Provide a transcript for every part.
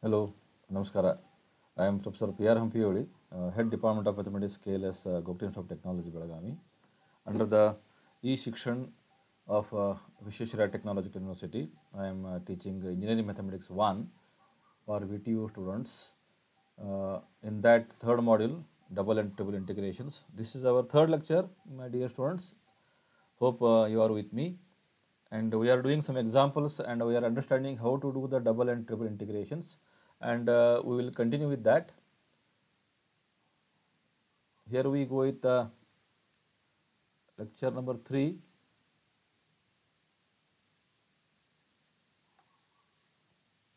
Hello, Namaskara. I am Professor P.R. Hampioli, uh, Head Department of Mathematics, KLS, uh, Institute of Technology, Belagavi. Under the e-Shikshan of uh, Visvesvaraya Technological University, I am uh, teaching Engineering Mathematics 1 for VTU students. Uh, in that third module, double and triple integrations. This is our third lecture, my dear students. Hope uh, you are with me. And we are doing some examples and we are understanding how to do the double and triple integrations. And uh, we will continue with that. Here we go with uh, lecture number 3.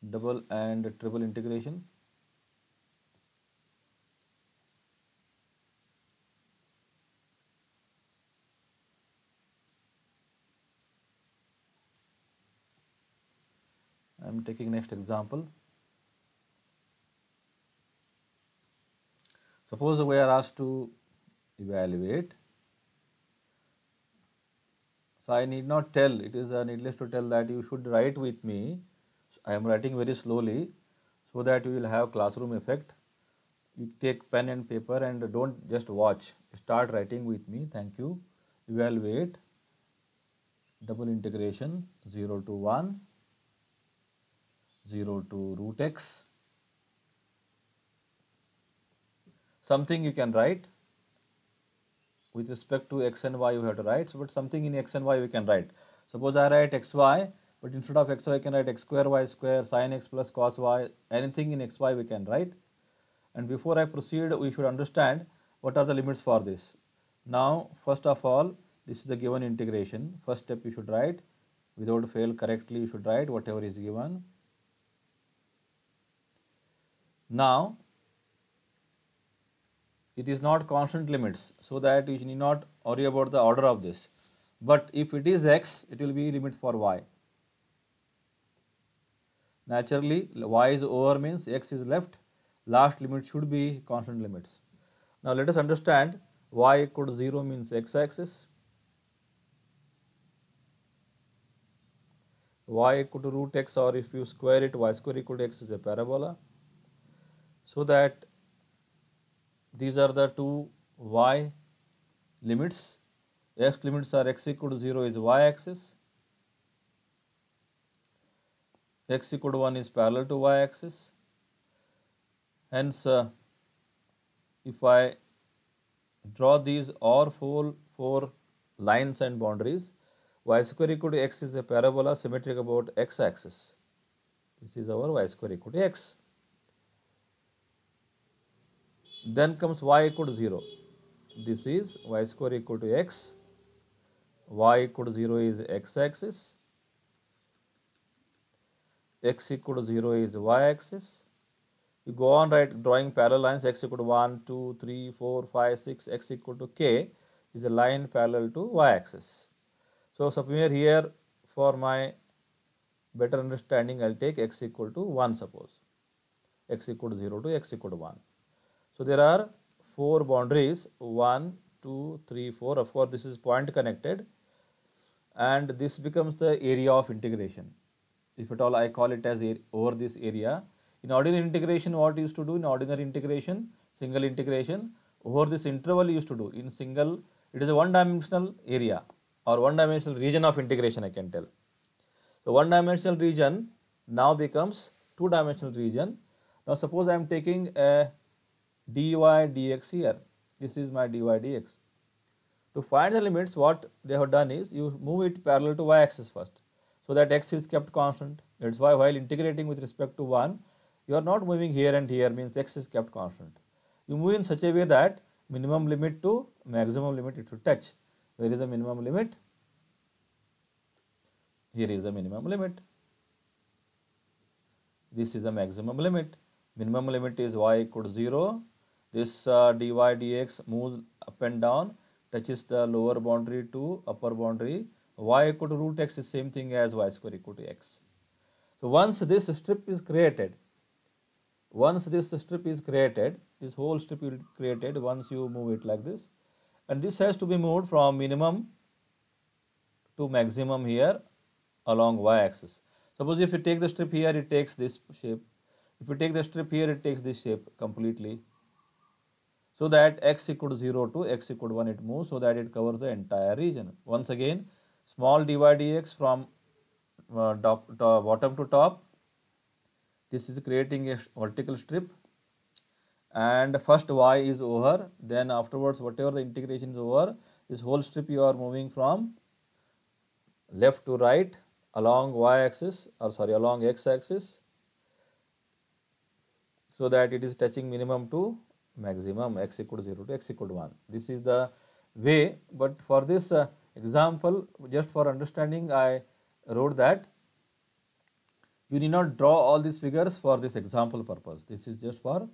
Double and triple integration. I am taking next example. Suppose we are asked to evaluate. So I need not tell, it is uh, needless to tell that you should write with me. I am writing very slowly so that you will have classroom effect. You take pen and paper and don't just watch. Start writing with me. Thank you. Evaluate double integration 0 to 1 0 to root x. Something you can write with respect to x and y you have to write, so, but something in x and y we can write. Suppose I write xy, but instead of xy I can write x square y square sin x plus cos y, anything in xy we can write. And before I proceed, we should understand what are the limits for this. Now, first of all, this is the given integration. First step you should write, without fail correctly you should write whatever is given. Now, it is not constant limits, so that you need not worry about the order of this. But if it is x, it will be limit for y. Naturally, y is over means x is left, last limit should be constant limits. Now, let us understand y equal to 0 means x axis, y equal to root x or if you square it y square equal to x is a parabola so that these are the two y limits. X limits are x equal to 0 is y axis. X equal to 1 is parallel to y axis. Hence uh, if I draw these all four, four lines and boundaries y square equal to x is a parabola symmetric about x axis. This is our y square equal to x then comes y equal to 0 this is y square equal to x. Y equal to 0 is x axis. X equal to 0 is y axis. You go on right drawing parallel lines x equal to 1 2 3 4 5 6 x equal to k is a line parallel to y axis. So suppose here for my better understanding i'll take x equal to 1 suppose. X equal to 0 to x equal to 1 so there are four boundaries 1, 2, 3, 4. Of course, this is point connected and this becomes the area of integration. If at all I call it as over this area. In ordinary integration, what you used to do in ordinary integration, single integration, over this interval used to do in single, it is a one dimensional area or one dimensional region of integration I can tell. So one dimensional region now becomes two dimensional region. Now suppose I am taking a dy dx here. This is my dy dx. To find the limits, what they have done is you move it parallel to y axis first, so that x is kept constant. That's why while integrating with respect to 1, you are not moving here and here means x is kept constant. You move in such a way that minimum limit to maximum limit it should touch. Where is the minimum limit? Here is the minimum limit. This is the maximum limit. Minimum limit is y equal to 0 this uh, dy dx moves up and down touches the lower boundary to upper boundary y equal to root x is same thing as y square equal to x. So once this strip is created, once this strip is created, this whole strip will be created once you move it like this and this has to be moved from minimum to maximum here along y axis. Suppose if you take the strip here, it takes this shape. If you take the strip here, it takes this shape completely. So that x equal to 0 to x equal to 1 it moves so that it covers the entire region. Once again, small dy dx from uh, top, bottom to top. This is creating a vertical strip and first y is over then afterwards whatever the integration is over this whole strip you are moving from left to right along y axis or sorry along x axis so that it is touching minimum to maximum x equal to 0 to x equal to 1. This is the way but for this uh, example just for understanding I wrote that you need not draw all these figures for this example purpose. This is just for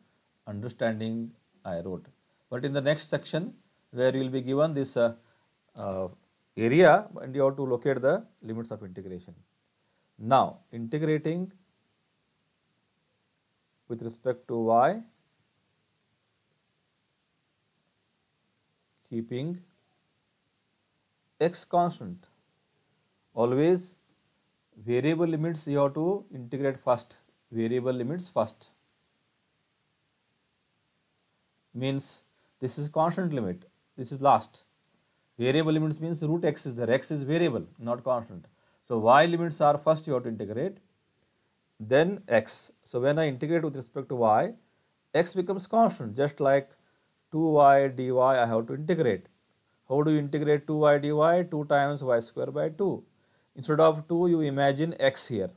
understanding I wrote. But in the next section where you will be given this uh, uh, area and you have to locate the limits of integration. Now integrating with respect to y keeping x constant. Always variable limits you have to integrate first. Variable limits first. Means this is constant limit. This is last. Variable limits means root x is there. X is variable not constant. So y limits are first you have to integrate then x. So when i integrate with respect to y x becomes constant just like 2y dy I have to integrate. How do you integrate 2y dy? 2 times y square by 2. Instead of 2 you imagine x here.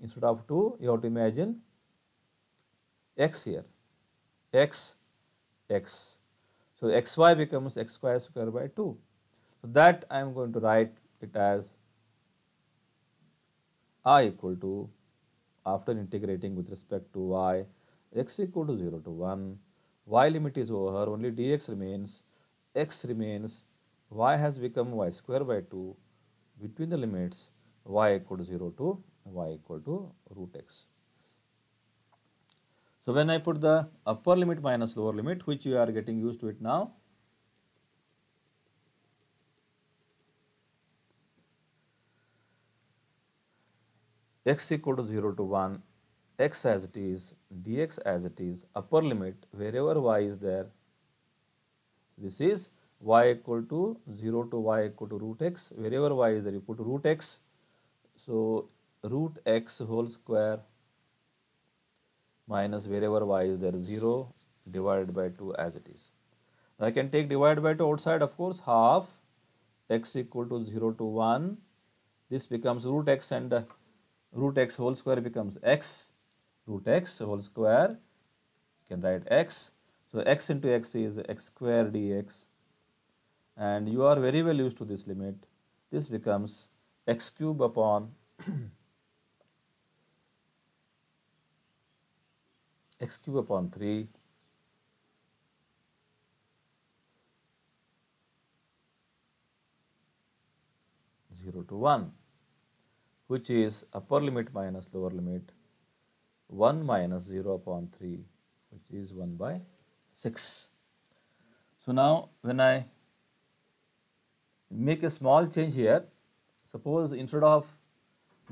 Instead of 2 you have to imagine x here. x x. So xy becomes x square square by 2. So that I am going to write it as i equal to after integrating with respect to y x equal to 0 to 1 y limit is over, only dx remains, x remains, y has become y square by 2 between the limits y equal to 0 to y equal to root x. So when I put the upper limit minus lower limit, which you are getting used to it now, x equal to 0 to 1 x as it is, dx as it is, upper limit wherever y is there. This is y equal to 0 to y equal to root x, wherever y is there you put root x. So, root x whole square minus wherever y is there 0 divided by 2 as it is. Now, I can take divided by 2 outside of course half x equal to 0 to 1 this becomes root x and uh, root x whole square becomes x root x whole square you can write x. So x into x is x square dx. And you are very well used to this limit. This becomes x cube upon x cube upon 3 0 to 1 which is upper limit minus lower limit 1 minus 0 upon 3 which is 1 by 6. So now when I make a small change here, suppose instead of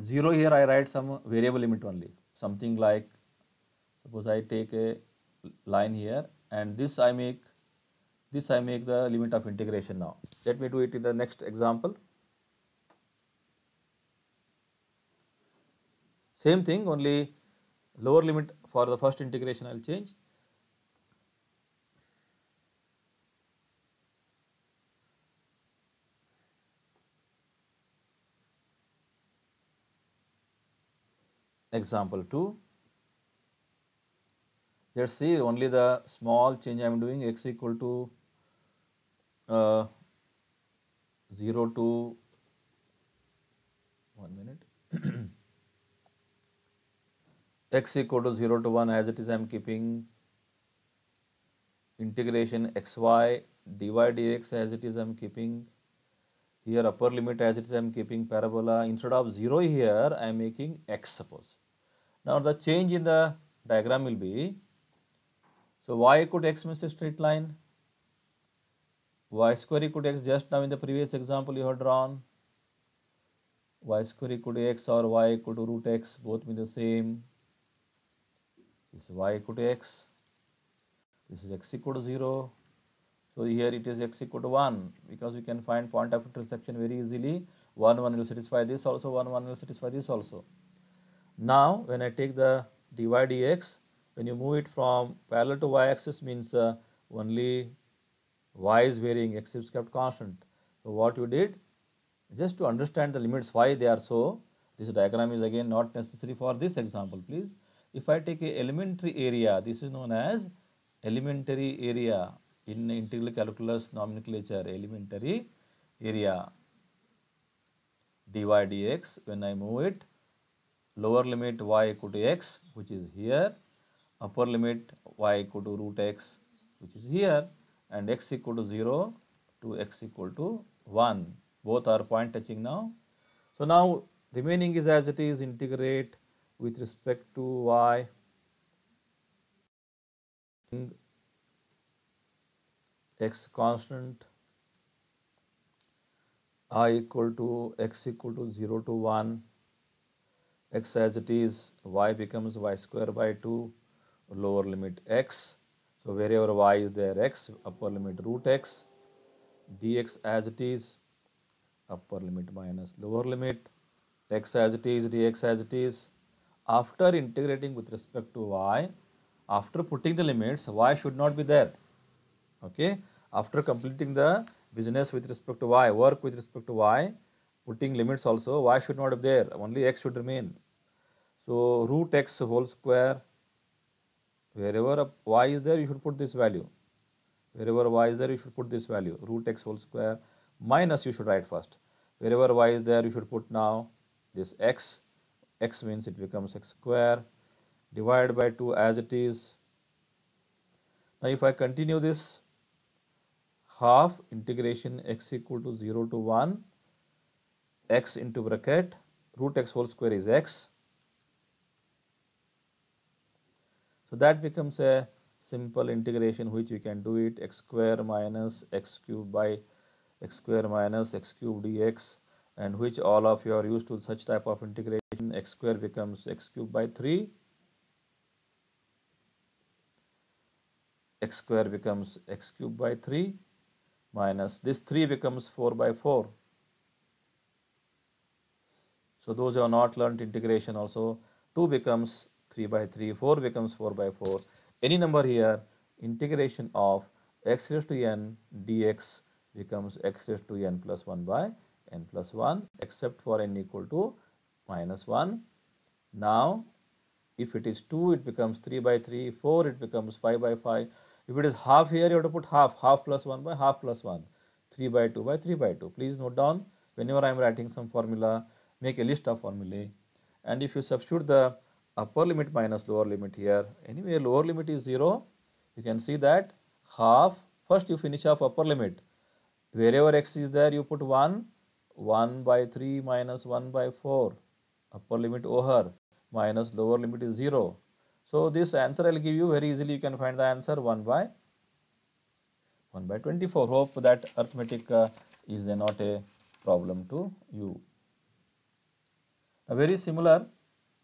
0 here I write some variable limit only, something like suppose I take a line here and this I make this I make the limit of integration now. Let me do it in the next example. Same thing only lower limit for the first integration I will change. Example 2. Let us see only the small change I am doing x equal to uh, 0 to 1 minute x equal to 0 to 1 as it is I am keeping integration xy dy dx as it is I am keeping here upper limit as it is I am keeping parabola. Instead of 0 here I am making x suppose. Now the change in the diagram will be so y equal to x means a straight line. Y square equal to x just now in the previous example you have drawn. Y square equal to x or y equal to root x both mean the same this is y equal to x, this is x equal to 0. So here it is x equal to 1 because we can find point of intersection very easily. 1 1 will satisfy this also, 1 1 will satisfy this also. Now when I take the dy dx, when you move it from parallel to y axis means uh, only y is varying, x is kept constant. So what you did, just to understand the limits why they are so, this diagram is again not necessary for this example please. If I take a elementary area, this is known as elementary area in integral calculus nomenclature, elementary area dy dx, when I move it, lower limit y equal to x which is here, upper limit y equal to root x which is here and x equal to 0 to x equal to 1. Both are point touching now. So now remaining is as it is integrate with respect to y x constant i equal to x equal to 0 to 1 x as it is y becomes y square by 2 lower limit x. So wherever y is there x upper limit root x dx as it is upper limit minus lower limit x as it is dx as it is after integrating with respect to y after putting the limits y should not be there okay? After completing the business with respect to y work with respect to y putting limits also y should not be there? Only x should remain. So root x whole square wherever y is there you should put this value. Wherever y is there you should put this value. Root x whole square minus you should write first. Wherever y is there you should put now this x x means it becomes x square divided by 2 as it is. Now if I continue this half integration x equal to 0 to 1 x into bracket root x whole square is x. So that becomes a simple integration which we can do it x square minus x cube by x square minus x cube dx and which all of you are used to such type of integration x square becomes x cube by 3 x square becomes x cube by 3 minus this 3 becomes 4 by 4 so those who have not learned integration also 2 becomes 3 by 3 4 becomes 4 by 4 any number here integration of x raised to n dx becomes x raised to n plus 1 by n plus 1 except for n equal to minus 1. Now, if it is 2, it becomes 3 by 3, 4, it becomes 5 by 5. If it is half here, you have to put half, half plus 1 by half plus 1, 3 by 2 by 3 by 2. Please note down, whenever I am writing some formula, make a list of formulae. And if you substitute the upper limit minus lower limit here, anyway lower limit is 0, you can see that half, first you finish off upper limit. Wherever x is there, you put 1, 1 by 3 minus 1 by 4 upper limit over minus lower limit is 0. So this answer I will give you very easily you can find the answer 1 by 1 by 24. Hope that arithmetic uh, is uh, not a problem to you. Now very similar,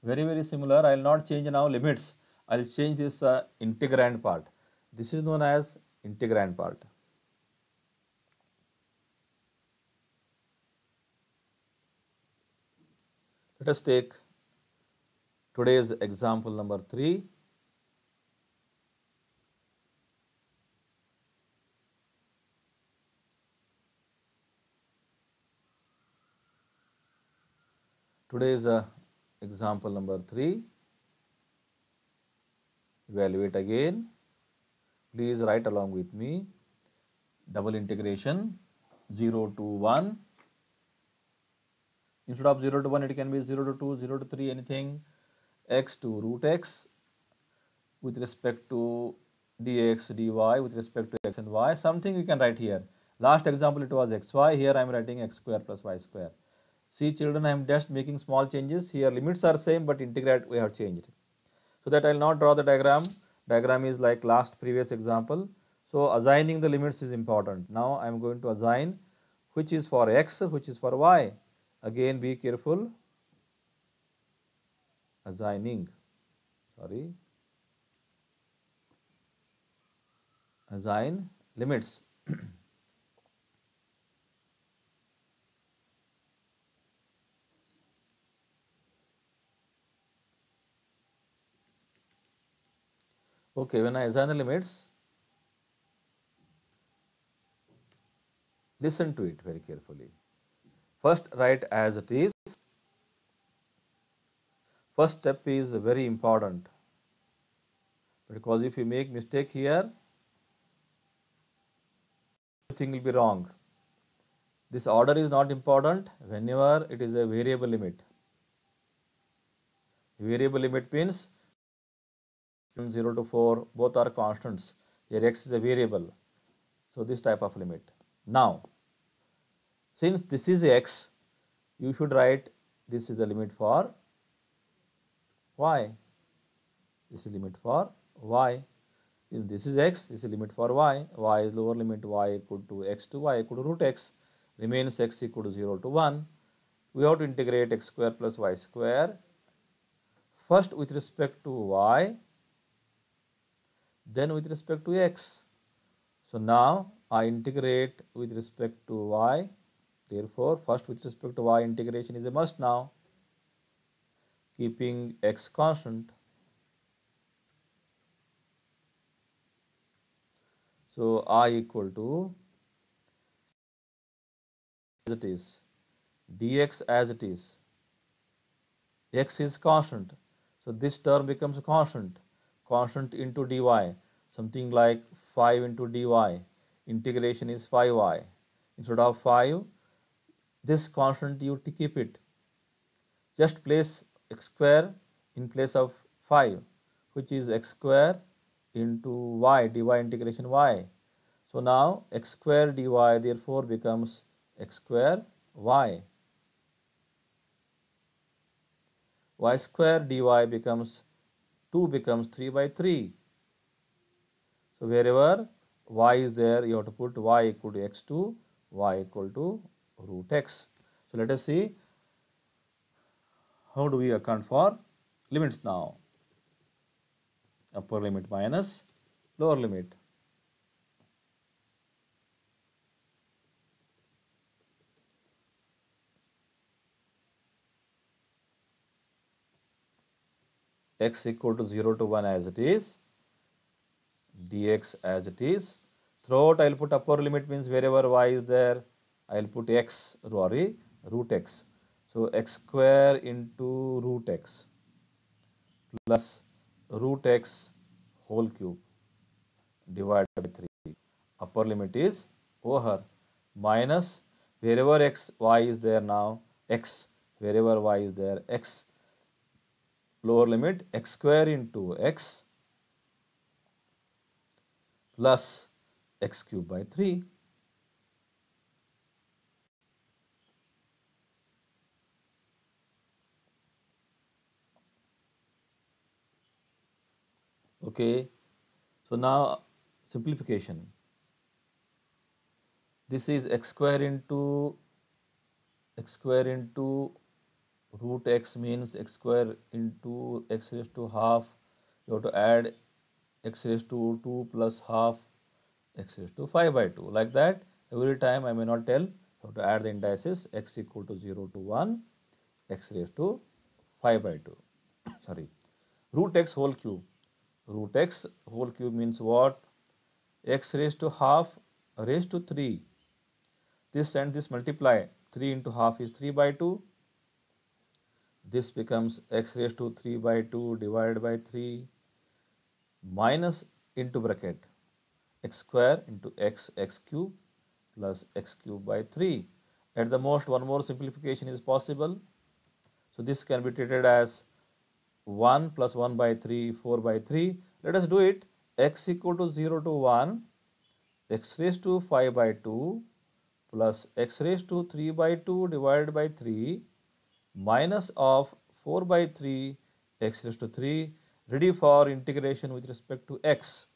very very similar. I will not change now limits. I will change this uh, integrand part. This is known as integrand part. Let us take today's example number 3. Today's uh, example number 3. Evaluate again. Please write along with me. Double integration 0 to 1 Instead of 0 to 1, it can be 0 to 2, 0 to 3, anything x to root x with respect to dx, dy with respect to x and y. Something we can write here. Last example it was xy, here I am writing x square plus y square. See children, I am just making small changes. Here limits are same but integrand we have changed. So that I will not draw the diagram. Diagram is like last previous example. So assigning the limits is important. Now I am going to assign which is for x, which is for y again be careful. Assigning. Sorry. Assign limits. Okay when i assign the limits listen to it very carefully. First write as it is. First step is very important because if you make mistake here, everything will be wrong. This order is not important whenever it is a variable limit. Variable limit means 0 to 4 both are constants. Here x is a variable. So, this type of limit. Now, since this is x, you should write this is the limit for y. This is limit for y. If this is x, this is limit for y. y is lower limit y equal to x to y equal to root x. Remains x equal to 0 to 1. We have to integrate x square plus y square. First with respect to y, then with respect to x. So now I integrate with respect to y. Therefore, first with respect to y integration is a must now, keeping x constant. So I equal to as it is, dx as it is, x is constant. So this term becomes constant constant into dy, something like 5 into dy, integration is 5y. Instead of 5, this constant you to keep it. Just place x square in place of 5, which is x square into y, dy integration y. So now x square dy therefore becomes x square y. y square dy becomes 2 becomes 3 by 3. So, wherever y is there, you have to put y equal to x2, y equal to root x. So, let us see how do we account for limits now. Upper limit minus lower limit. x equal to 0 to 1 as it is, dx as it is. Throughout I will put upper limit means wherever y is there, I will put x sorry root x. So x square into root x plus root x whole cube divided by 3. Upper limit is over minus wherever x y is there now x wherever y is there x lower limit x square into x plus x cube by 3. Okay. So, now simplification. This is x square into x square into root x means x square into x raised to half. You have to add x raised to 2 plus half x raised to 5 by 2 like that every time I may not tell have to add the indices x equal to 0 to 1 x raised to 5 by 2 sorry. Root x whole cube root x whole cube means what x raised to half raised to 3 this and this multiply 3 into half is 3 by 2 this becomes x raised to 3 by 2 divided by 3 minus into bracket x square into x x cube plus x cube by 3. At the most one more simplification is possible. So, this can be treated as 1 plus 1 by 3 4 by 3. Let us do it. X equal to 0 to 1 x raised to 5 by 2 plus x raised to 3 by 2 divided by 3 minus of 4 by 3 x raised to 3 ready for integration with respect to x.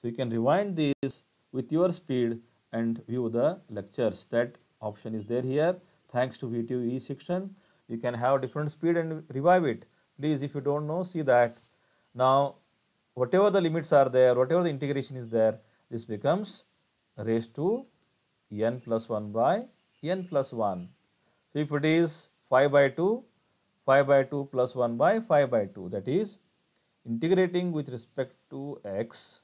So, you can rewind this with your speed and view the lectures. That option is there here. Thanks to VTU section. You can have different speed and revive it please if you do not know see that now whatever the limits are there whatever the integration is there this becomes raised to n plus 1 by n plus 1. So, if it is 5 by 2, 5 by 2 plus 1 by 5 by 2 that is integrating with respect to x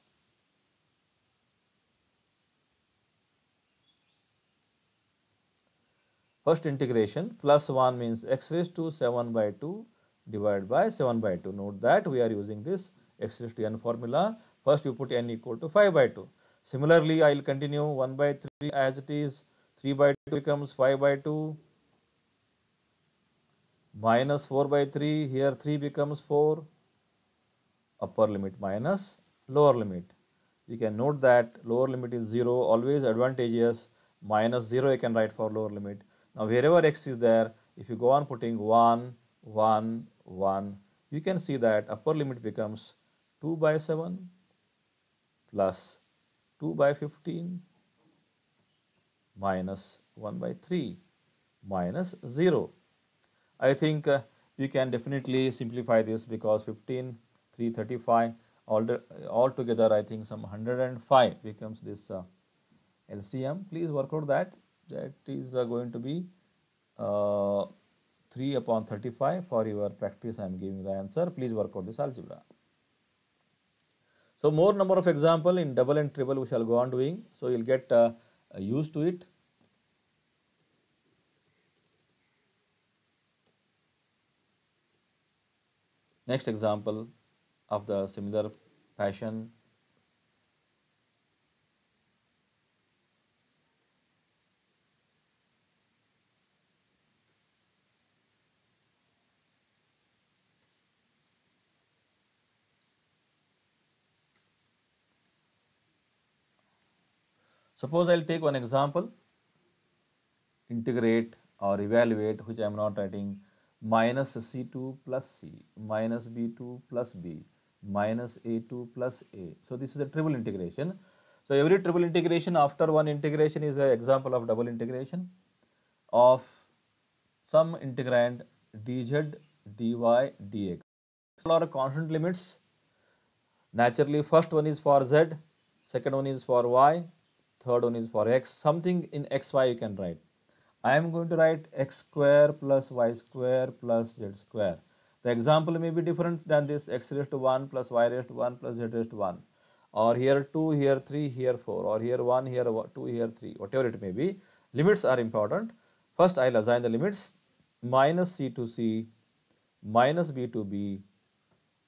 first integration plus 1 means x raised to 7 by 2 divided by 7 by 2. Note that we are using this x raised to n formula. First you put n equal to 5 by 2. Similarly, I will continue 1 by 3 as it is 3 by 2 becomes 5 by 2 minus 4 by 3 here 3 becomes 4 upper limit minus lower limit. You can note that lower limit is 0 always advantageous minus 0 you can write for lower limit. Now wherever x is there if you go on putting 1, 1, 1 you can see that upper limit becomes 2 by 7 plus 2 by 15 minus 1 by 3 minus 0. I think uh, you can definitely simplify this because 15, 335 all, all together I think some 105 becomes this uh, LCM. Please work out that that is uh, going to be uh, 3 upon 35 for your practice I am giving the answer. Please work out this algebra. So, more number of example in double and triple we shall go on doing. So, you will get uh, used to it. Next example of the similar fashion Suppose I will take one example, integrate or evaluate which I am not writing minus C2 plus C minus B2 plus B minus A2 plus A. So, this is a triple integration. So, every triple integration after one integration is an example of double integration of some integrand dz dy dx. All are constant limits. Naturally, first one is for z, second one is for y, third one is for x, something in xy you can write. I am going to write x square plus y square plus z square. The example may be different than this x raised to 1 plus y raised to 1 plus z raised to 1 or here 2, here 3, here 4 or here 1, here 2, here 3 whatever it may be. Limits are important. First I will assign the limits minus c to c minus b to b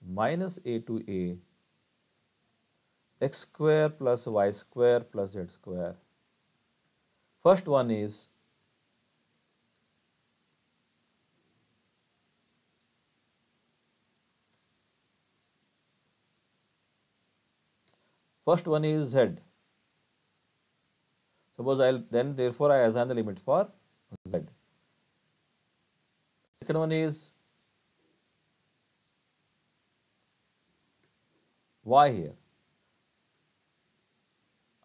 minus a to a x square plus y square plus z square. First one is First one is z. Suppose I will then therefore I assign the limit for z. Second one is y here.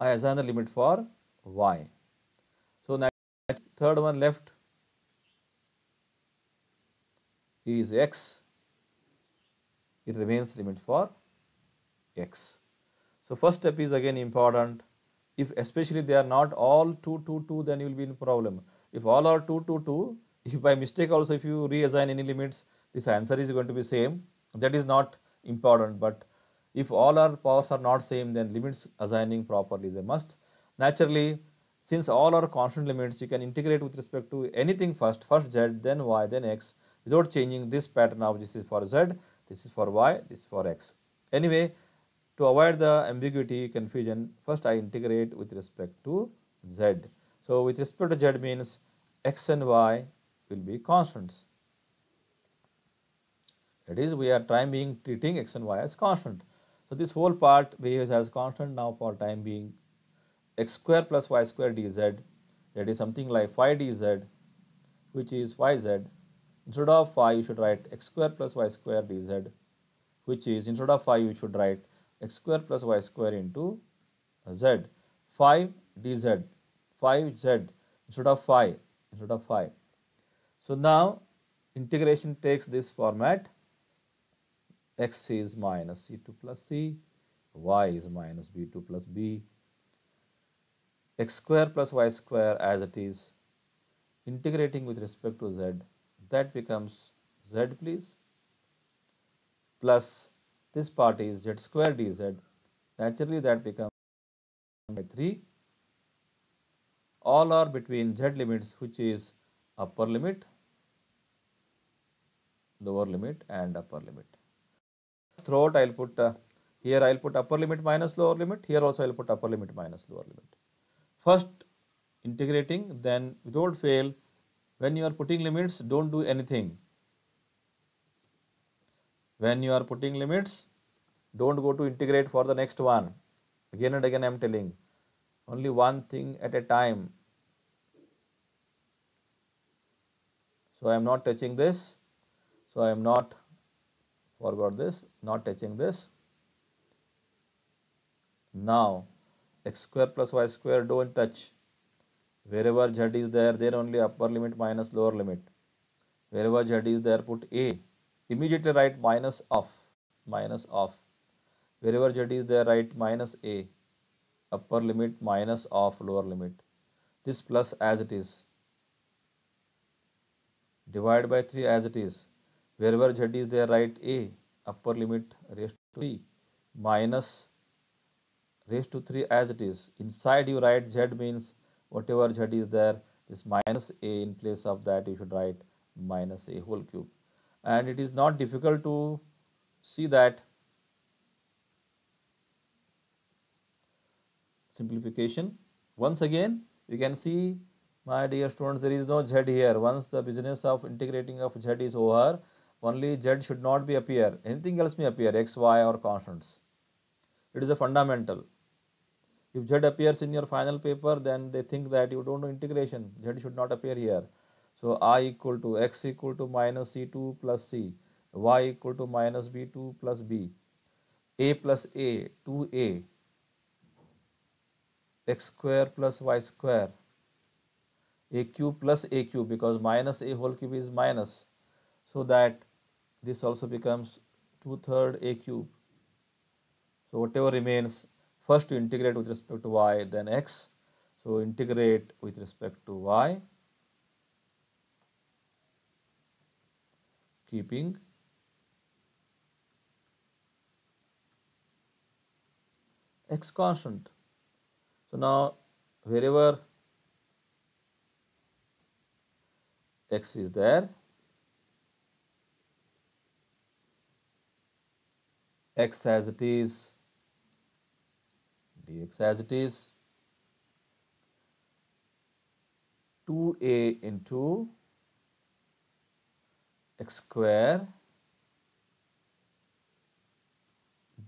I assign the limit for y. So, third one left is x, it remains limit for x. So, first step is again important, if especially they are not all 2, 2, 2 then you will be in problem. If all are 2, 2, 2, if by mistake also if you reassign any limits, this answer is going to be same, that is not important, but if all our powers are not same, then limits assigning properly is a must. Naturally, since all are constant limits, you can integrate with respect to anything first, first z, then y, then x, without changing this pattern of this is for z, this is for y, this is for x. Anyway, to avoid the ambiguity, confusion, first I integrate with respect to z. So, with respect to z means x and y will be constants. That is, we are trying being treating x and y as constant. So, this whole part behaves as constant now for time being x square plus y square dz that is something like 5 dz which is yz. Instead of 5 you should write x square plus y square dz which is instead of 5 you should write x square plus y square into z 5 dz 5z instead of 5 instead of 5. So, now integration takes this format x is minus c2 plus c, y is minus b2 plus b, x square plus y square as it is integrating with respect to z that becomes z please. Plus this part is z square dz naturally that becomes by 3 all are between z limits which is upper limit lower limit and upper limit throughout I'll put uh, here I'll put upper limit minus lower limit here also I'll put upper limit minus lower limit. First integrating then without fail when you are putting limits don't do anything. When you are putting limits don't go to integrate for the next one. Again and again I am telling only one thing at a time. So I am not touching this. So I am not forgot this? Not touching this. Now x square plus y square don't touch. Wherever z is there there only upper limit minus lower limit. Wherever z is there put a. Immediately write minus of minus of. Wherever z is there write minus a. Upper limit minus of lower limit. This plus as it is. Divide by 3 as it is wherever z is there write a upper limit raised to 3 minus raised to 3 as it is. Inside you write z means whatever z is there, this minus a in place of that you should write minus a whole cube. And it is not difficult to see that simplification. Once again, you can see my dear students, there is no z here. Once the business of integrating of z is over, only z should not be appear. Anything else may appear, x, y or constants. It is a fundamental. If z appears in your final paper, then they think that you don't know integration. z should not appear here. So i equal to x equal to minus c2 plus c, y equal to minus b2 plus b, a plus a, 2a, x square plus y square, a cube plus a cube because minus a whole cube is minus. So that this also becomes 2 third a cube. So whatever remains First to integrate with respect to y, then x. So integrate with respect to y, keeping x constant. So now wherever x is there, x as it is dx as it is 2a into x square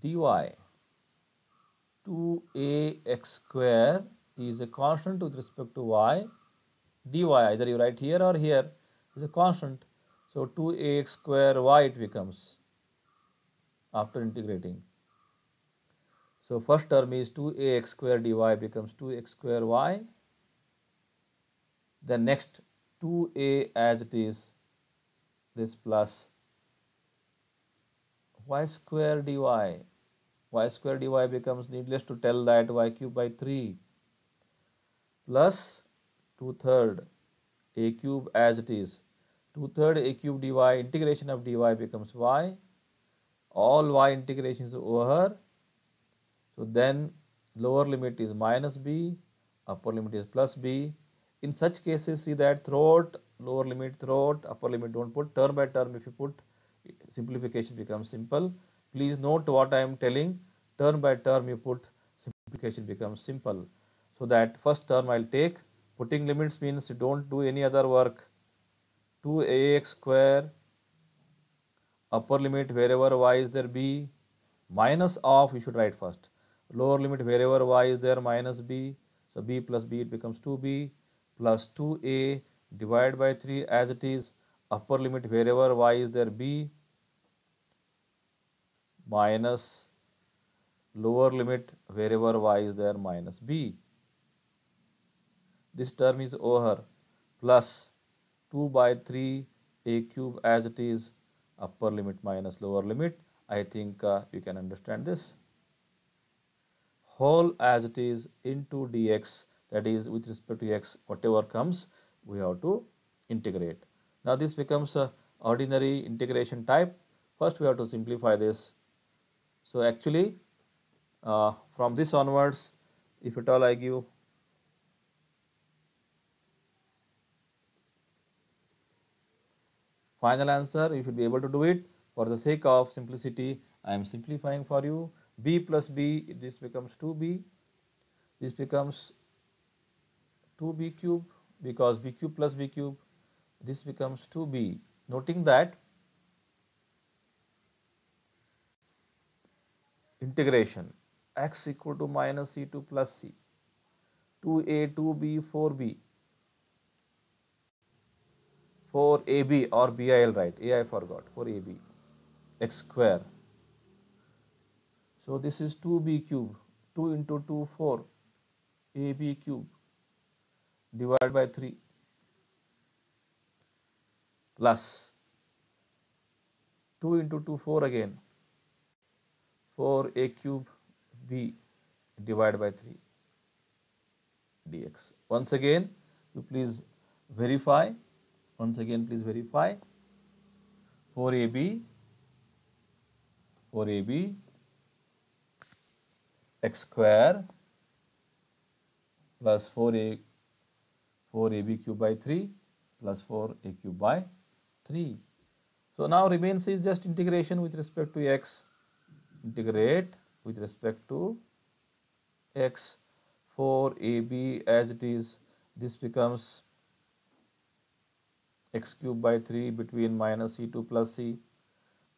dy. 2a x square is a constant with respect to y dy. Either you write here or here is a constant. So 2ax square y it becomes after integrating so first term is 2ax square dy becomes 2x square y. The next 2a as it is this plus y square dy. y square dy becomes needless to tell that y cube by 3 plus 2 third a cube as it is 2 third a cube dy integration of dy becomes y all y integrations over so then lower limit is minus b, upper limit is plus b. In such cases, see that throughout lower limit, throughout upper limit, don't put term by term. If you put simplification becomes simple. Please note what I am telling. Term by term, you put simplification becomes simple. So that first term I'll take. Putting limits means you don't do any other work. 2ax square upper limit wherever y is there b minus of you should write first lower limit wherever y is there minus b. So b plus b it becomes 2b plus 2a divided by 3 as it is upper limit wherever y is there b minus lower limit wherever y is there minus b. This term is over plus 2 by 3 a cube as it is upper limit minus lower limit. I think uh, you can understand this whole as it is into dx that is with respect to x whatever comes we have to integrate. Now this becomes a ordinary integration type. First we have to simplify this. So actually uh, from this onwards if at all I give final answer you should be able to do it. For the sake of simplicity I am simplifying for you. B plus b this becomes 2b this becomes 2b cube because b cube plus b cube this becomes 2b noting that integration x equal to minus c2 plus c 2a 2b 4b 4ab or b I will write a I forgot 4ab x square. So this is 2b cube 2 into 2 4 ab cube divided by 3 plus 2 into 2 4 again. 4 a cube b divided by 3 dx. Once again you please verify once again please verify. 4ab 4ab x square plus 4a 4ab cube by 3 plus 4a cube by 3. So now remains is just integration with respect to x. Integrate with respect to x. 4ab as it is this becomes x cube by 3 between minus c2 plus c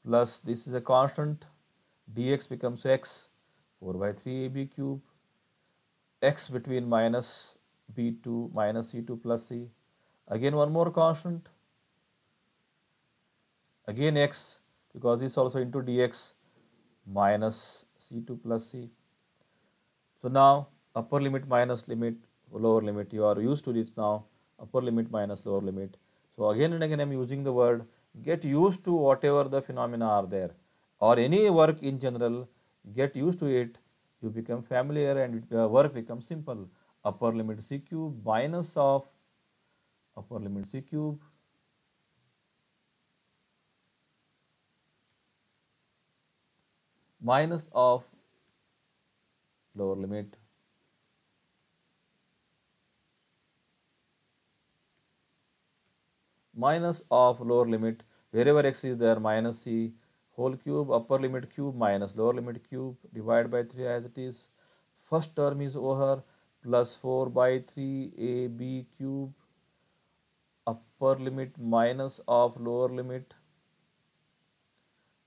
plus this is a constant dx becomes x 4 by 3 ab cube x between minus b2 minus c2 plus c. Again one more constant. Again x because this also into dx minus c2 plus c. So now upper limit minus limit lower limit you are used to this now upper limit minus lower limit so again and again I am using the word get used to whatever the phenomena are there. Or any work in general get used to it you become familiar and uh, work becomes simple. Upper limit c cube minus of upper limit c cube. Minus of lower limit minus of lower limit wherever x is there minus c whole cube upper limit cube minus lower limit cube divided by 3 as it is. First term is over plus 4 by 3 a b cube upper limit minus of lower limit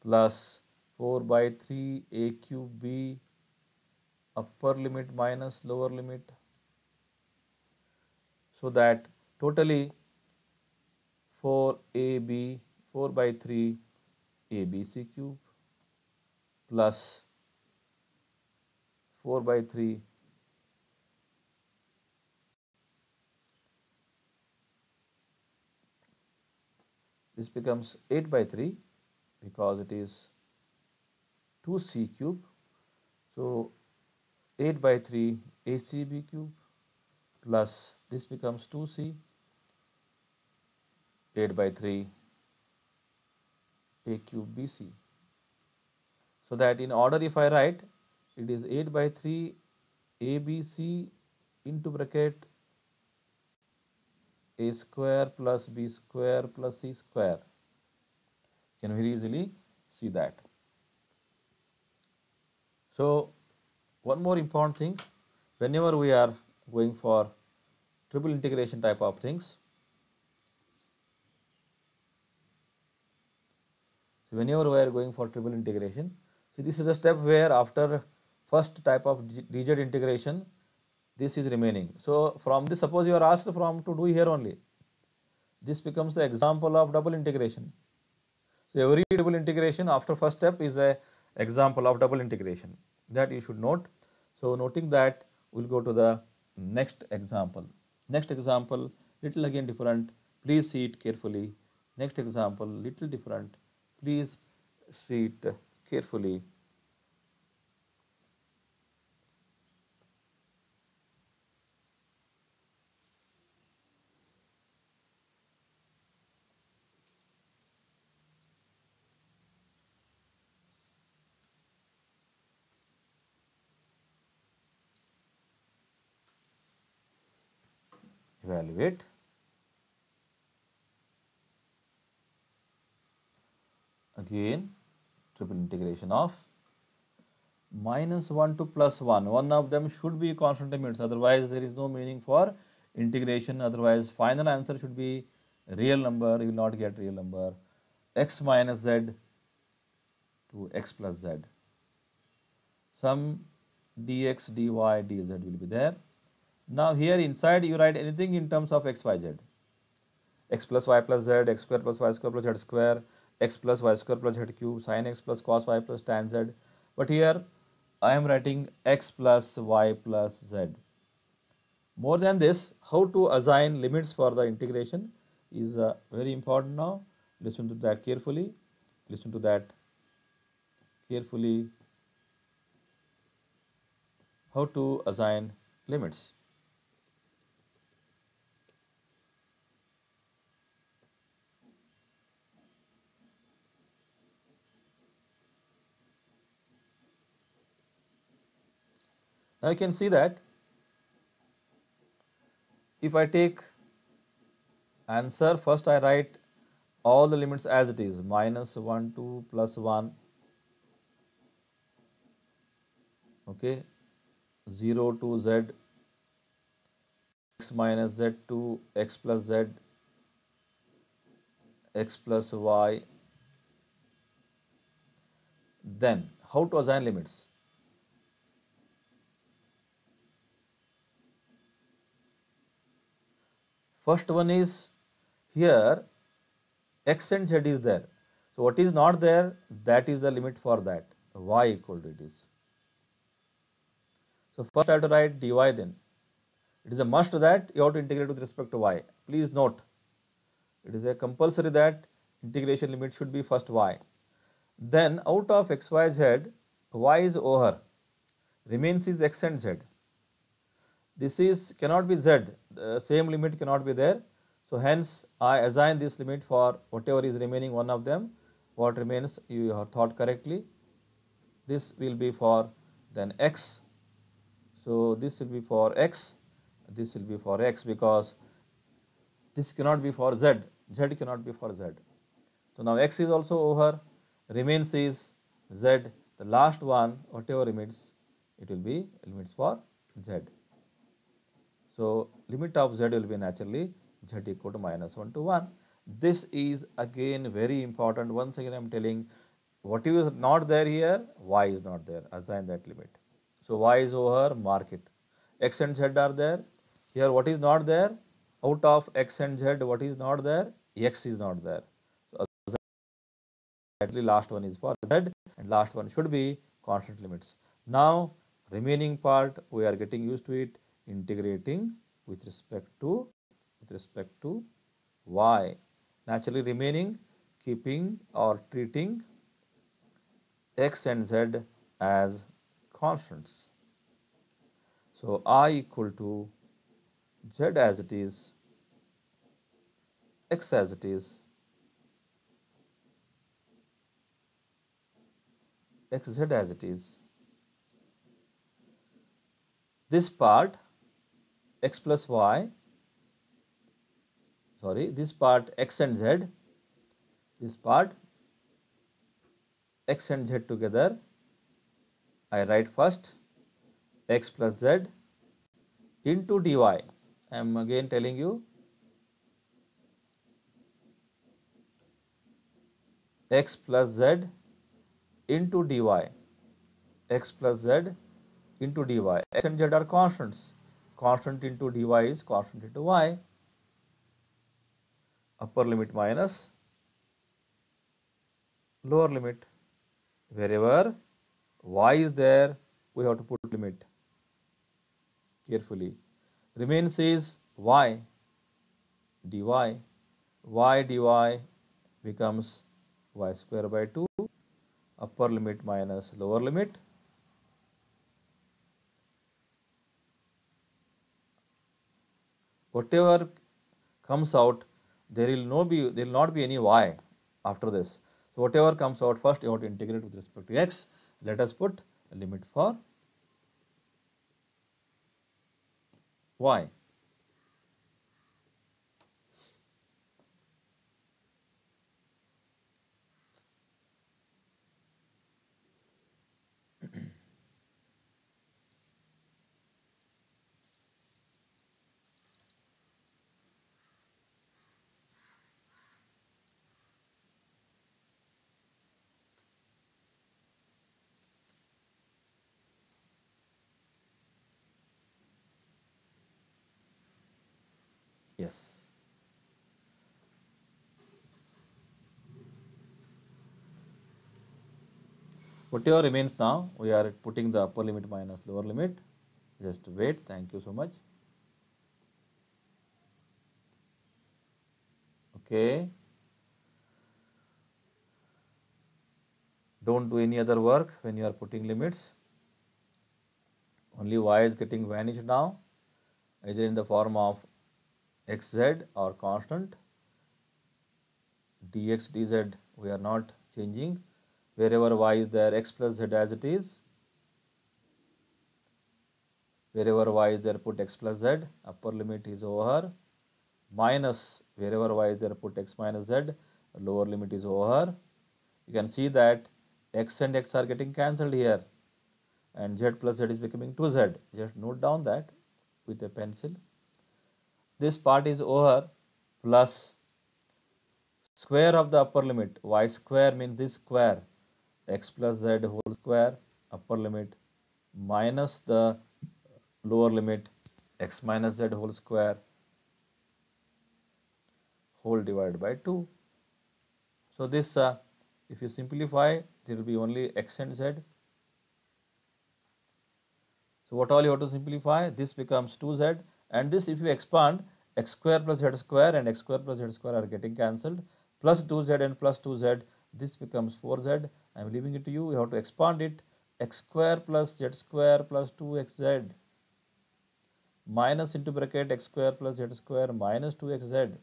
plus 4 by 3 a cube b upper limit minus lower limit. So that totally 4ab 4 by 3 abc cube plus 4 by 3 this becomes 8 by 3 because it is 2c cube. So 8 by 3 acb cube plus this becomes 2c 8 by 3 a cube bc. So that in order if I write it is 8 by 3 abc into bracket a square plus b square plus c square. Can very easily see that. So one more important thing whenever we are going for triple integration type of things So whenever we are going for triple integration, so this is the step where after first type of dz integration, this is remaining. So from this, suppose you are asked from to do here only, this becomes the example of double integration. So every double integration after first step is a example of double integration that you should note. So noting that we will go to the next example. Next example little again different. Please see it carefully. Next example little different. Please sit carefully. evaluate again triple integration of minus 1 to plus 1. One of them should be constant limits, otherwise there is no meaning for integration. Otherwise, final answer should be real number, you will not get real number. x minus z to x plus z. Some dx, dy, dz will be there. Now here inside you write anything in terms of x, y, z. x plus y plus z, x square plus y square plus z square, x plus y square plus z cube, sin x plus cos y plus tan z. But here I am writing x plus y plus z. More than this, how to assign limits for the integration is uh, very important now. Listen to that carefully. Listen to that carefully. How to assign limits. Now you can see that. If I take answer first I write all the limits as it is. Minus 1 2 plus 1 okay. 0 to z. X minus z to x plus z. X plus y. Then how to assign limits First one is here x and z is there. So what is not there that is the limit for that y equal to it is. So first I have to write dy then. It is a must that you have to integrate with respect to y. Please note it is a compulsory that integration limit should be first y. Then out of x, y, z, y is over, remains is x and z this is cannot be z, the same limit cannot be there. So hence I assign this limit for whatever is remaining one of them, what remains you have thought correctly. This will be for then x. So this will be for x, this will be for x because this cannot be for z, z cannot be for z. So now x is also over, remains is z, the last one whatever remains it will be limits for z. So, limit of z will be naturally z equal to minus 1 to 1. This is again very important. Once again I am telling what is not there here, y is not there, assign that limit. So, y is over, mark it. x and z are there. Here what is not there? Out of x and z, what is not there? x is not there. So, actually last one is for z and last one should be constant limits. Now, remaining part we are getting used to it integrating with respect to with respect to y naturally remaining keeping or treating x and z as constants. So, i equal to z as it is, x as it is, xz as it is. This part x plus y, sorry, this part x and z, this part x and z together, I write first x plus z into dy. I am again telling you x plus z into dy, x plus z into dy. x and z are constants constant into dy is constant into y. Upper limit minus lower limit. Wherever y is there we have to put limit carefully. Remains is y dy. Y dy becomes y square by 2 upper limit minus lower limit whatever comes out, there will no be there will not be any y after this. So whatever comes out first you have to integrate with respect to x. Let us put a limit for y. Yes. Whatever remains now, we are putting the upper limit minus lower limit. Just wait. Thank you so much. Okay. Don't do any other work when you are putting limits. Only y is getting vanished now, either in the form of xz are constant. dx dz we are not changing. Wherever y is there x plus z as it is. Wherever y is there put x plus z. Upper limit is over. Minus wherever y is there put x minus z. Lower limit is over. You can see that x and x are getting cancelled here. And z plus z is becoming 2z just note down that with a pencil this part is over plus square of the upper limit. Y square means this square. X plus z whole square upper limit minus the lower limit. X minus z whole square whole divided by 2. So, this uh, if you simplify there will be only x and z. So, what all you have to simplify? This becomes 2z and this if you expand x square plus z square and x square plus z square are getting cancelled plus 2z and plus 2z this becomes 4z I am leaving it to you. You have to expand it x square plus z square plus 2xz minus into bracket x square plus z square minus 2xz.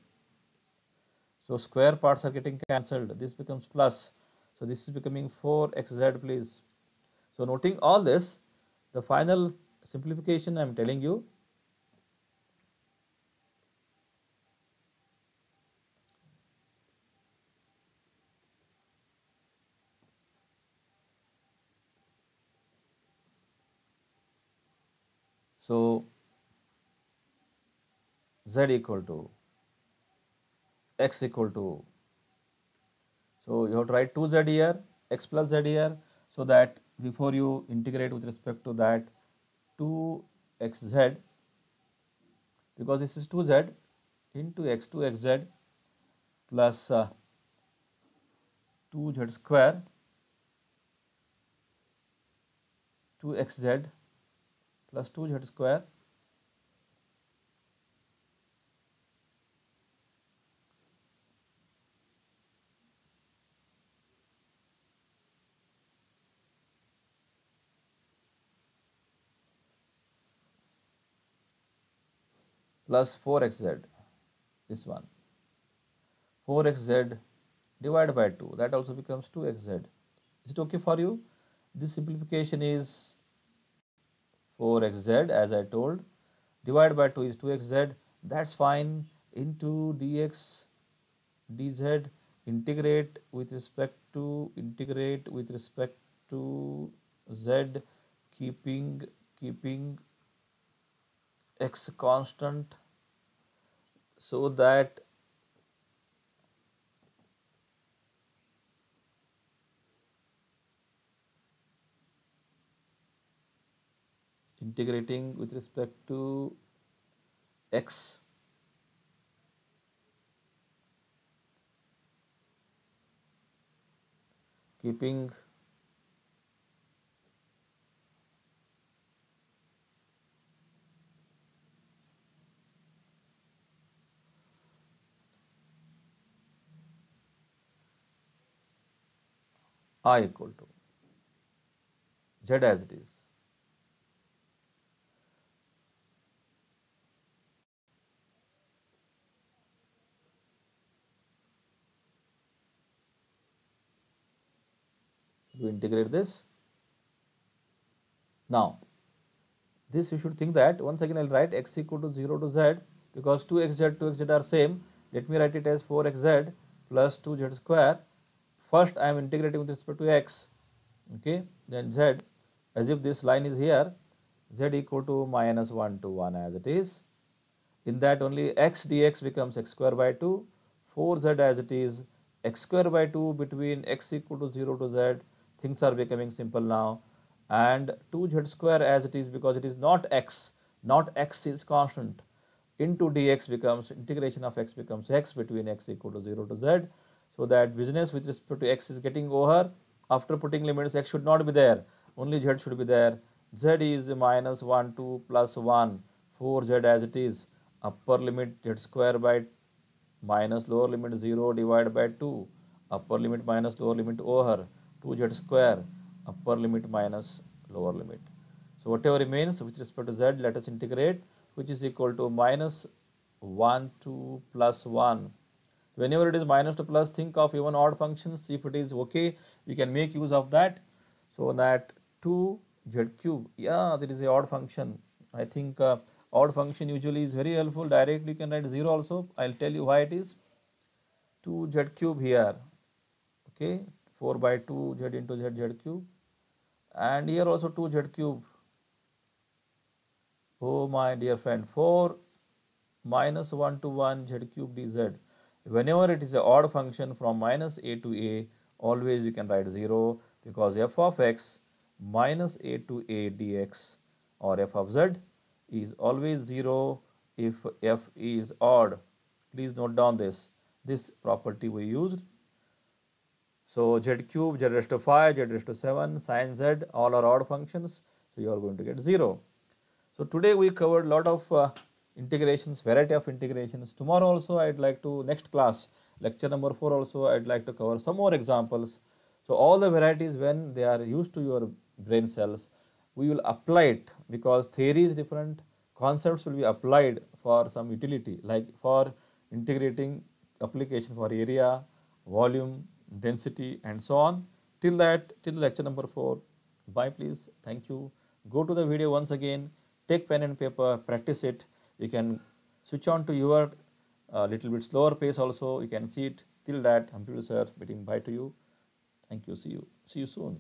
So, square parts are getting cancelled. This becomes plus. So, this is becoming 4xz please. So, noting all this, the final simplification I am telling you So, z equal to x equal to, so you have to write 2z here, x plus z here, so that before you integrate with respect to that 2xz, because this is 2z into x 2xz plus uh, 2z square 2xz plus 2 z square plus 4xz this one. 4xz divided by 2 that also becomes 2xz is it okay for you? This simplification is 4xz as I told. Divided by 2 is 2xz that's fine. Into dx dz integrate with respect to integrate with respect to z keeping keeping x constant so that integrating with respect to x keeping i equal to z as it is you integrate this. Now, this you should think that once again I will write x equal to 0 to z because 2xz 2xz are same. Let me write it as 4xz plus 2z square. First I am integrating with respect to x, okay, then z as if this line is here, z equal to minus 1 to 1 as it is. In that only x dx becomes x square by 2, 4z as it is, x square by 2 between x equal to 0 to z. Things are becoming simple now. And 2z square as it is because it is not x. Not x is constant. Into dx becomes integration of x becomes x between x equal to 0 to z. So that business with respect to x is getting over. After putting limits x should not be there, only z should be there. z is minus 1, 2 plus 1, 4z as it is. Upper limit z square by minus lower limit 0 divided by 2. Upper limit minus lower limit over 2z square. Upper limit minus lower limit. So whatever remains with respect to z, let us integrate which is equal to minus 1 2 plus 1. Whenever it is minus to plus, think of even odd functions. If it is okay, we can make use of that. So that 2 z cube, yeah, there is a odd function. I think uh, odd function usually is very helpful. Directly you can write 0 also. I will tell you why it is. 2 z cube here, okay, 4 by 2 z into z z cube. And here also 2 z cube Oh my dear friend, 4 minus 1 to 1 z cube dz. Whenever it is an odd function from minus a to a, always you can write 0 because f of x minus a to a dx or f of z is always 0 if f is odd. Please note down this, this property we used. So z cube, z raised to 5, z raised to 7, sine z all are odd functions. So you are going to get 0. So today we covered a lot of uh, integrations, variety of integrations. Tomorrow also I'd like to, next class, lecture number 4 also I'd like to cover some more examples. So all the varieties when they are used to your brain cells, we will apply it because theory is different, concepts will be applied for some utility like for integrating application for area, volume, density and so on. Till that, till lecture number 4, bye please, thank you. Go to the video once again take pen and paper, practice it. You can switch on to your uh, little bit slower pace also. You can see it till that. Hampidu sir, bidding bye to you. Thank you. See you. See you soon.